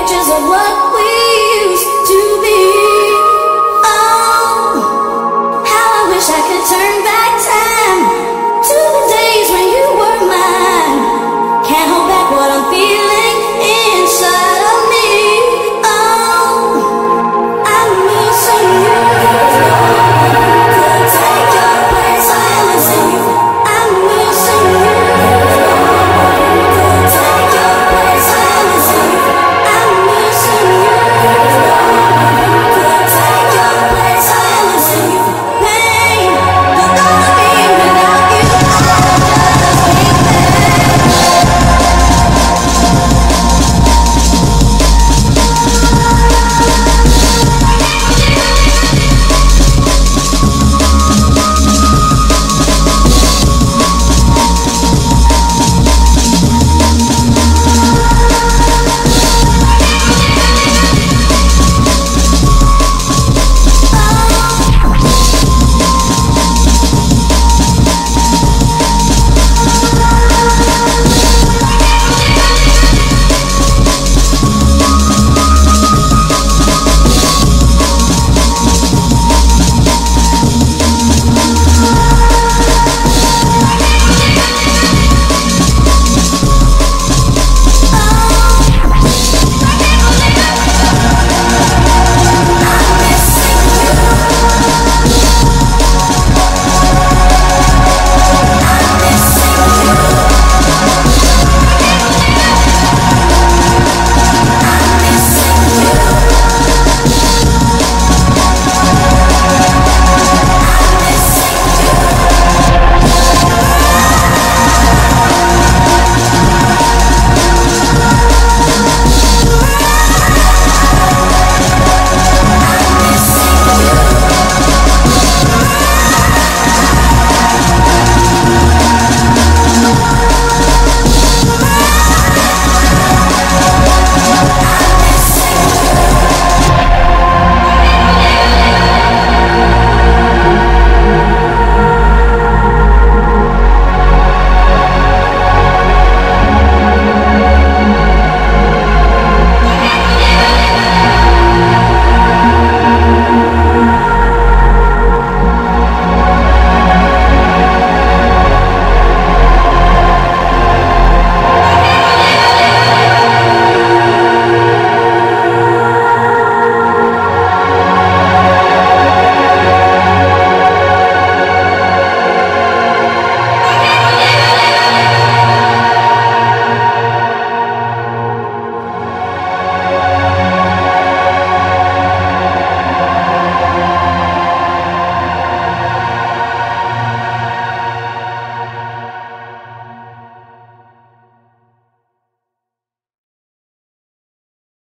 pictures of what we